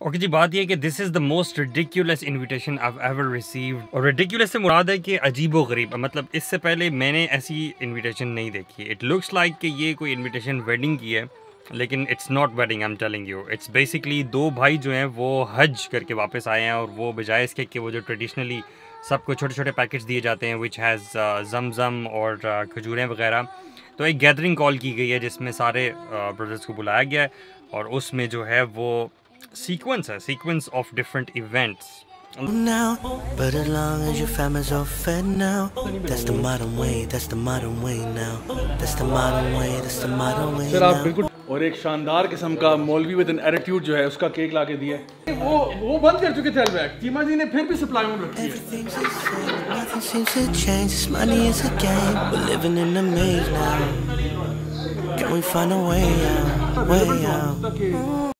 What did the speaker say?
Okay जी बात यह कि this is the most ridiculous invitation I ever received और रिडिकुलस से मुराद है कि अजीब व गरीब मतलब इससे पहले मैंने ऐसी इनविटेशन नहीं देखी। इट लुक्स लाइक कि ये कोई इनविटेशन वेडिंग की है लेकिन it's not wedding I am telling you it's basically दो भाई जो हैं वो हज करके वापस आए हैं और वो बजाय इसके कि वो जो ट्रेडिशनली सबको छोटे छोटे पैकेट्स दिए जाते हैं विच हैज़ जमज़म और uh, खजूरें वगैरह। तो एक गैदरिंग कॉल की गई है जिसमें सारे ब्रदर्स uh, को बुलाया गया है और उसमें जो है वो sequence है sequence of different events now but as long as your family's all fed now that's the modern way that's the modern way now that's the modern way that's the modern way sir आप बिल्कुल और एक शानदार किस्म का मौलवी with an attitude जो है उसका केक ला के दिया है वो वो बंद कर चुके थे अलबैक चीमा जी ने फिर भी सप्लाई ऑन रखी है Nothing seems to change, this money is a game We're living in a maze now Can we find a way out, way out